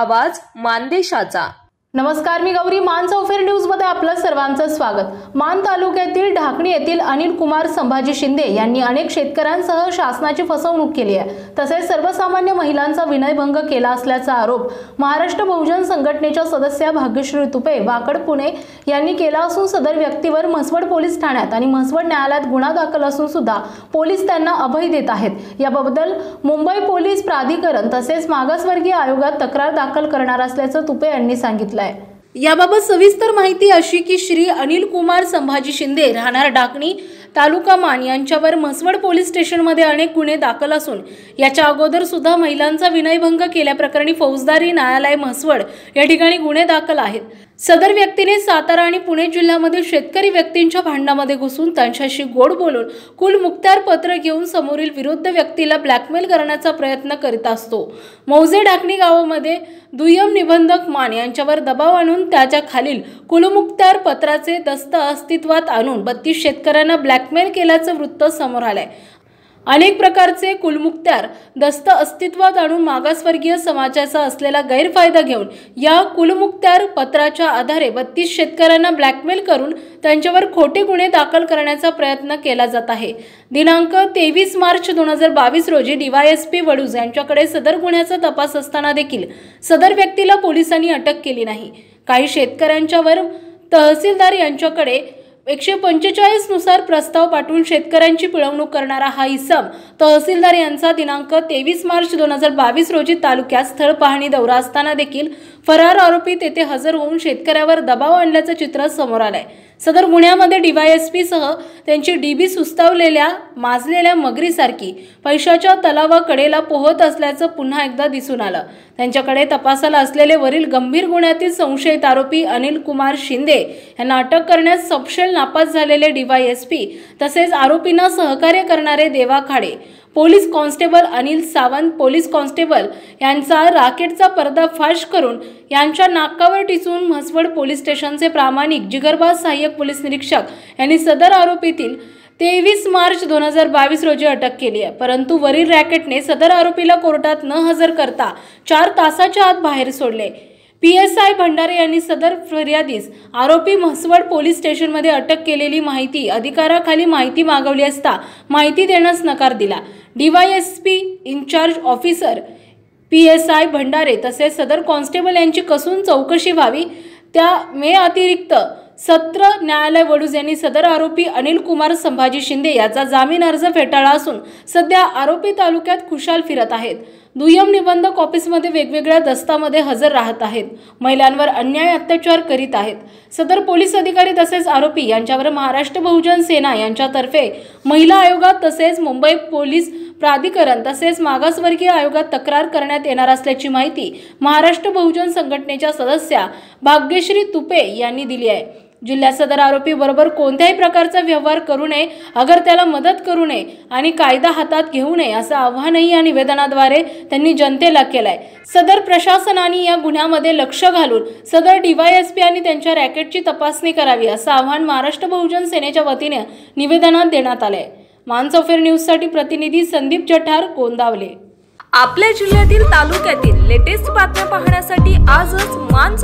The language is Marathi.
आवाज मानदेशाचा. नमस्कार मी गौरी. मान चौफेर न्यूजमध्ये आपलं सर्वांचं स्वागत. मान तालुक्यातील ढाकणी येथील अनिल कुमार संभाजी शिंदे यांनी अनेक शेतकऱ्यांसह शासनाची फसवणूक केली आहे. तसेच सर्वसामान्य महिलांचा विनयभंग केला असल्याचा आरोप महाराष्ट्र बहुजन संघटनेच्या सदस्या भाग्यश्री तुपे वाकड पुणे यांनी केला असून सदर व्यक्तीवर म्हसवड पोलीस ठाण्यात आणि म्हसवड न्यायालयात गुन्हा दाखल असून सुद्धा पोलीस त्यांना अभय देत आहेत. याबद्दल मुंबई पोलीस प्राधिकरण तसेच मागासवर्गीय आयोगात तक्रार दाखल करणार असल्याचं तुपे यांनी सांगितलं. आहे याबाबत सविस्तर माहिती अशी की श्री अनिल कुमार संभाजी शिंदे राहणार डाकणी तालुका मान यांच्यावर म्हसवड पोलीस स्टेशनमध्ये अनेक गुन्हे दाखल असून याच्या अगोदर सुद्धा महिलांचा विनयभंग केल्याप्रकरणी फौजदारी न्यायालय म्हसवड या ठिकाणी गुन्हे दाखल आहेत. सदर व्यक्तीने सातारा आणि पुणे जिल्ह्यामध्ये शेतकरी व्यक्तींच्या भांडणामध्ये घुसून त्यांच्याशी गोड बोलून कुलमुक्त्यार पत्र घेऊन समोरील विरुद्ध व्यक्तीला ब्लॅकमेल करण्याचा प्रयत्न करीत असतो. मौजे डाकणी गावामध्ये दुय्यम निबंधक मान यांच्यावर दबाव आणून त्याच्या खालील कुलमुक्त्यार पत्राचे दस्त अस्तित्वात आणून बत्तीस शेतकऱ्यांना ब्लॅकमेल केल्याचं वृत्त समोर आलंय. अनेक प्रकारचे कुलमुक्त्यार दस्त अस्तित्वात आणून मागासवर्गीय समाजाचा असलेला गैरफायदा घेऊन या कुलमुक्त्यार पत्राच्या आधारे बत्तीस शेतकऱ्यांना ब्लॅकमेल करून त्यांच्यावर खोटे गुन्हे दाखल करण्याचा प्रयत्न केला जात आहे. दिनांक तेवीस मार्च दोन हजार बावीस रोजी डीवायएसपी वडूज यांच्याकडे सदर गुन्ह्याचा तपास असताना देखील सदर व्यक्तीला पोलिसांनी अटक केली नाही. काही शेतकऱ्यांच्यावर तहसीलदार यांच्याकडे एकशे पंचेचाळीसनुसार प्रस्ताव पाठवून शेतकऱ्यांची पिळवणूक करणारा हा इसम तहसीलदार यांचा दिनांक तेवीस मार्च दोन हजार बावीस रोजी तालुक्यात स्थळ पाहणी दौरा असताना देखील फरार आरोपी तेथे हजर होऊन शेतकऱ्यावर दबाव आणल्याचं चित्र समोर आलंय. सदर गुन्ह्यामध्ये डीवायएसपीसह त्यांची डीबी सुस्तावलेल्या माजलेल्या मगरीसारखी पैशाच्या तलावाकडेला पोहत असल्याचं पुन्हा एकदा दिसून आलं. त्यांच्याकडे तपासाला असलेले वरील गंभीर गुन्ह्यातील संशयित आरोपी अनिल कुमार शिंदे यांना अटक करण्यास सपशेल नापास झालेले डीवायएसपी तसेच आरोपींना सहकार्य करणारे Deva Khade. Police constable Anil Sawant police constable यांचा राकेटचा पर्दाफाश करून यांच्या नाकावर टिचून म्हसवड पोलीस स्टेशनचे प्रामाणिक जिगरबाज सहाय्यक पोलीस निरीक्षक यांनी सदर आरोपीतील तेवीस मार्च दोन हजार बावीस रोजी अटक केली आहे. परंतु वरील रॅकेटने सदर आरोपीला कोर्टात न हजर करता चार तासाच्या आत बाहेर सोडले. पी एस आय भंडारे यांनी सदर फिर्यादीस आरोपी म्हसवड पोलीस स्टेशनमध्ये अटक केलेली माहिती अधिकाराखाली माहिती मागवली असता माहिती देण्यास नकार दिला. DYSP in charge officer P S I Bhandare तसेच सदर कॉन्स्टेबल यांची कसून चौकशी व्हावी? त्या मे अतिरिक्त सत्र न्यायालय वडूज यांनी सदर आरोपी अनिल कुमार संभाजी शिंदे याचा जामीन अर्ज फेटाळला असून सध्या आरोपी तालुक्यात खुशाल फिरत आहेत. दुय्यम निबंधक ऑफिसमध्ये वेगवेगळ्या दस्तामध्ये हजर राहत आहेत. महिलांवर अन्याय अत्याचार करीत आहेत. सदर पोलीस अधिकारी तसेच आरोपी यांच्यावर महाराष्ट्र बहुजन सेना यांच्यातर्फे महिला आयोगात तसेच मुंबई पोलीस प्राधिकरण तसेच मागासवर्गीय आयोगात तक्रार करण्यात येणार असल्याची माहिती महाराष्ट्र बहुजन संघटनेच्या सदस्या भाग्यश्री तुपे यांनी दिली आहे. जिल्ह्यात सदर आरोपी बरोबर कोणत्याही प्रकारचा व्यवहार करू नये अगर त्याला मदत करू नये आणि कायदा हातात घेऊ नये असं आव्हानही या निवेदनाद्वारे त्यांनी जनतेला केलंय. सदर प्रशासनाने या गुन्ह्यामध्ये लक्ष घालून सदर डीवायएसपी आणि त्यांच्या रॅकेटची तपासणी करावी असं आव्हान महाराष्ट्र बहुजन सेनेच्या वतीने निवेदनात देण्यात आलंय. मानसोफेर न्यूजसाठी प्रतिनिधी संदीप जठार गोंदावले. आपल्या जिल्ह्यातील तालुक्यातील लेटेस्ट बातम्या पाहण्यासाठी आजच मान